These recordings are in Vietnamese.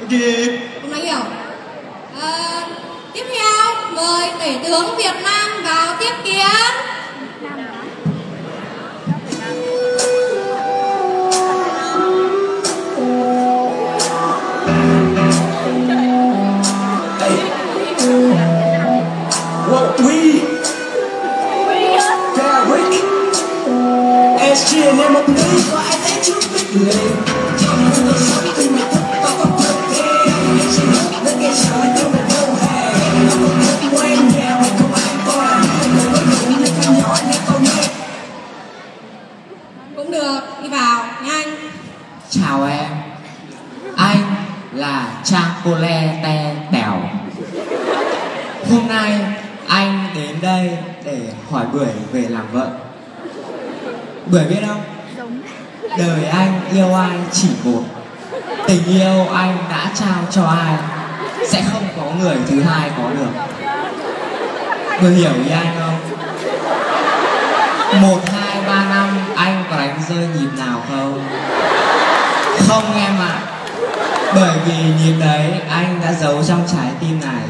ok. Không nói nhiều. À, Tiếp theo mời tể tướng Việt Nam vào. Là Chacole Te Tèo Hôm nay anh đến đây để hỏi Bưởi về làm vợ Bưởi biết không? Đời anh yêu ai chỉ một Tình yêu anh đã trao cho ai Sẽ không có người thứ hai có được Bưởi hiểu ý anh không? Một, hai, ba năm anh có đánh rơi nhịp nào không? Không em ạ bởi vì nhịp đấy anh đã giấu trong trái tim này.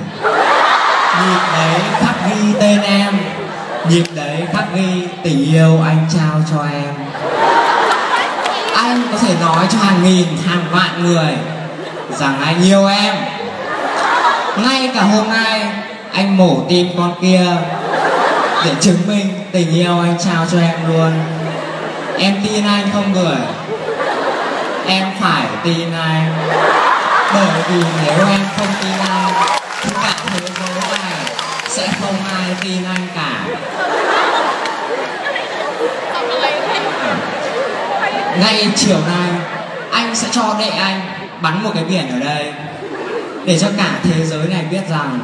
Nhịp đấy khắc ghi tên em. Nhịp đấy khắc ghi tình yêu anh trao cho em. Anh có thể nói cho hàng nghìn, hàng vạn người Rằng anh yêu em. Ngay cả hôm nay anh mổ tim con kia Để chứng minh tình yêu anh trao cho em luôn. Em tin anh không người. Em phải tin anh. Bởi vì nếu em không tin anh, Thì cả thế giới này Sẽ không ai tin anh cả. Ngay chiều nay, Anh sẽ cho đệ anh Bắn một cái biển ở đây, Để cho cả thế giới này biết rằng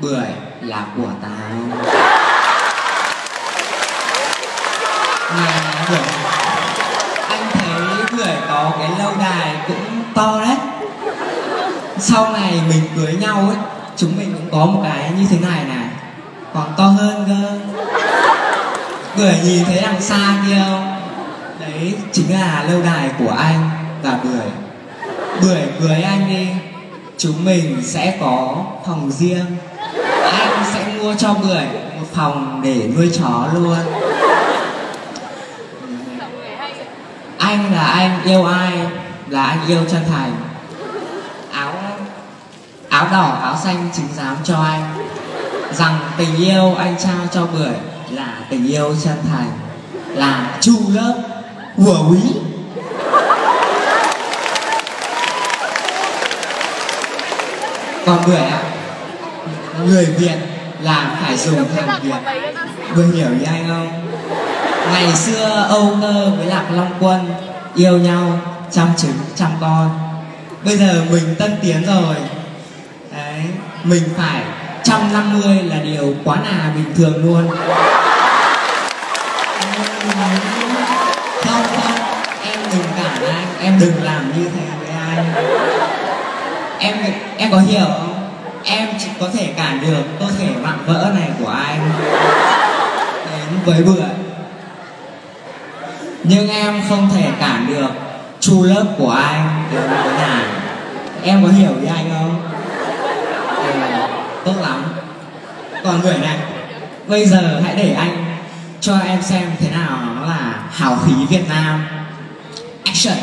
Bưởi là của tao. Này Bưởi sau này mình cưới nhau ấy, chúng mình cũng có một cái như thế này này. Còn to hơn cơ. Bưởi nhìn thấy đằng xa kia không? Đấy, chính là lâu đài của anh và bưởi. Bưởi cưới anh đi, chúng mình sẽ có phòng riêng. Anh sẽ mua cho bưởi một phòng để nuôi chó luôn. Anh là anh yêu ai? Là anh yêu chân thành áo đỏ, áo xanh chứng giám cho anh. Rằng tình yêu anh trao cho bưởi là tình yêu chân thành, là chu lớp của quý còn bưởi ạ, người việt là phải dùng hàng việt. Bưởi hiểu ý anh không? Ngày xưa âu cơ với lạc long quân yêu nhau, chăm trứng, chăm con. Bây giờ mình tân tiến rồi đấy, mình phải trăm năm mươi là điều quá là bình thường luôn. Không không, em đừng cản anh, em đừng làm như thế với anh. Em em có hiểu không? Em chỉ có thể cản được cơ thể vặn vỡ này của anh. Đến với bữa. Nhưng em không thể cản được chu lớp của anh đến với nàng. Em có hiểu ý anh không? Tốt lắm. Còn người này, bây giờ hãy để anh cho em xem thế nào nó là hào khí việt nam. Action.